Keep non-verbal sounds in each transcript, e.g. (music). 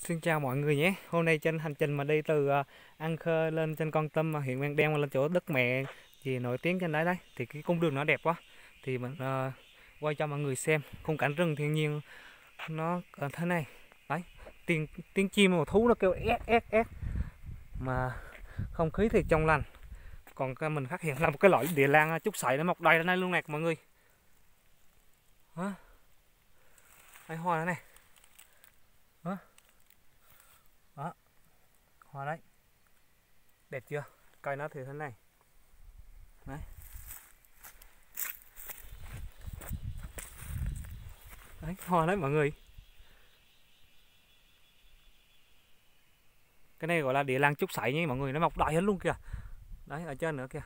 Xin chào mọi người nhé. Hôm nay trên hành trình mà đi từ ờ, An Khê lên trên Con Tâm ờ, huyện Mang Đen lên chỗ đất mẹ gì nổi tiếng trên đấy đấy thì cái cung đường nó đẹp quá. Thì mình uh, quay cho mọi người xem khung cảnh rừng thiên nhiên nó thế này. Đấy, tiếng tiếng chim một thú nó kêu ép ép ép mà không khí thì trong lành. Còn cái mình phát hiện là một cái loại địa lan trúc sậy nó mọc đầy ra đây luôn nè mọi người. Hả? Đây hoa này. Hả? đó hoa đấy. Đẹp chưa? Cây nó thì thế này. Đấy. Đấy hoa đấy mọi người. Cái này gọi là địa lan trúc sậy nha mọi người, nó mọc đại hết luôn kìa. Đấy, ở trên nữa kìa.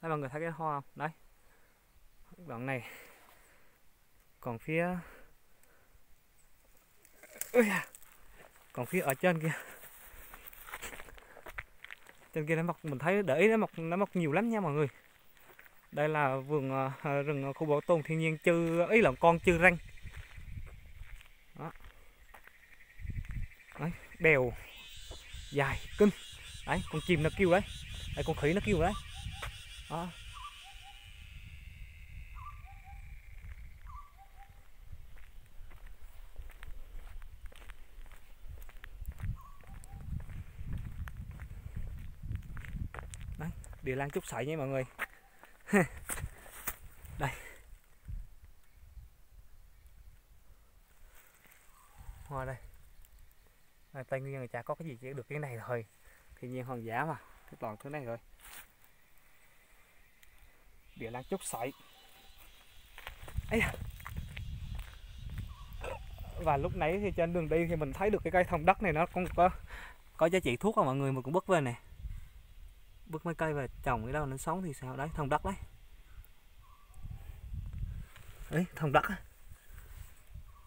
Đấy, mọi người thấy cái hoa không? Đấy. Đoạn này. Còn phía còn phía ở trên kia trên kia nó mọc mình thấy để ý nó mọc nó mọc nhiều lắm nha mọi người. Đây là vườn uh, rừng ờ, khu bảo tồn thiên nhiên chư ý là con chư răng. Đó. Đấy, bèo dài kinh đấy con chim nó kêu đấy. Đấy con khỉ nó kêu đấy. Đó. Địa lan trúc sậy nha mọi người. (laughs) Đây. Hoa đây. À, tây nguyên người cha có cái gì chỉ được cái này thôi. Thiên nhiên hoàng giá mà. Cái toàn thứ này rồi. Địa lan trúc sậy ấy và lúc nãy thì trên đường đi thì mình thấy được cái cây thông đất này nó cũng có có giá trị thuốc mà mọi người mà cũng bước về này bước mấy cây về trồng cái đâu nó sống thì sao? Đấy thông đất đấy. Đấy thông đất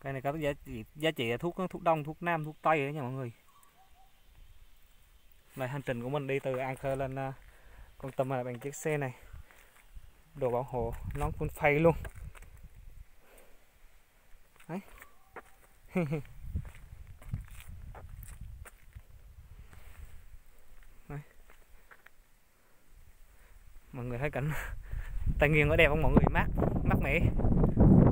cây này có giá trị giá trị là thuốc thuốc đông thuốc nam thuốc tây đấy nha mọi người. Này hành trình của mình đi từ An Khê lên uh, con tâm là bằng chiếc xe này. Đồ bảo hộ nón phun phay luôn. Đấy (laughs) mọi người thấy cảnh (laughs) tài nguyên ở đẹp không? Mọi người mát mát mẻ.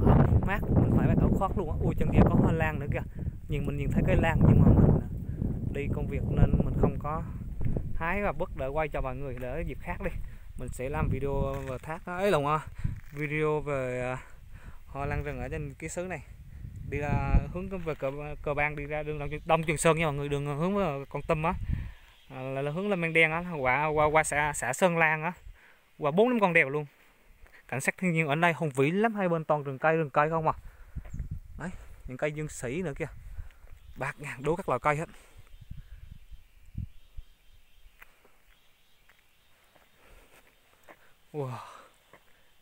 Ờ, mát mình phải mặc áo khoác luôn á. Ui chân kia có hoa lan nữa kìa. Nhưng mình nhìn thấy cây lan nhưng mà mình ờ, đi công việc nên mình không có hái và bất đợi quay cho mọi người để dịp khác đi. Mình sẽ làm video về thác. Ấy lòng video về ờ, hoa lan rừng ở trên cái xứ này. Đi ra hướng về cờ, cờ bang đi ra đường đông trường sơn nha mọi người. Đường hướng con tâm á. Là, là hướng lên mang đen á. Qua qua qua xã xã sơn lan á và bốn năm con đèo luôn. Cảnh sắc thiên nhiên ở đây hùng vĩ lắm. Hai bên toàn rừng cây rừng cây không à? Đấy, những cây dương sĩ nữa kia bạc ngàn đố các loại cây hết. Wow.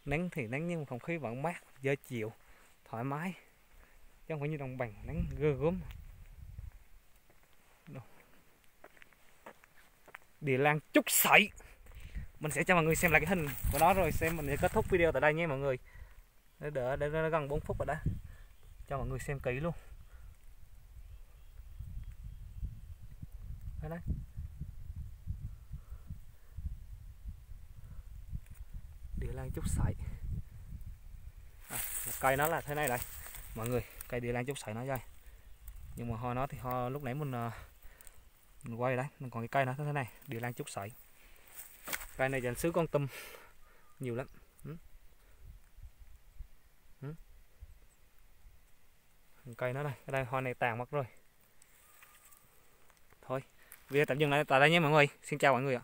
nắng thì nắng nhưng không khí vẫn mát, dễ chịu, thoải mái. Chứ không phải như đồng bằng, nắng gơ gớm. Địa lan trúc sậy mình sẽ cho mọi người xem lại cái hình của nó rồi xem mình sẽ kết thúc video tại đây nhé mọi người. Để đỡ để nó gần 4 phút rồi đó. Cho mọi người xem kỹ luôn. Đây đấy địa lan trúc sậy. À, cây nó là thế này đây. Mọi người cây địa lan trúc sậy nó đây nhưng mà ho nó thì ho lúc nãy mình, ờ, mình quay đấy mình còn cái cây nó thế này địa lan trúc sậy cây này dành xứ con tâm nhiều lắm. Ừ. Ừ. Cây nó đây, cái đây hoa này tàn mất rồi. Thôi, video tạm dừng lại tại đây nhé mọi người. Xin chào mọi người ạ.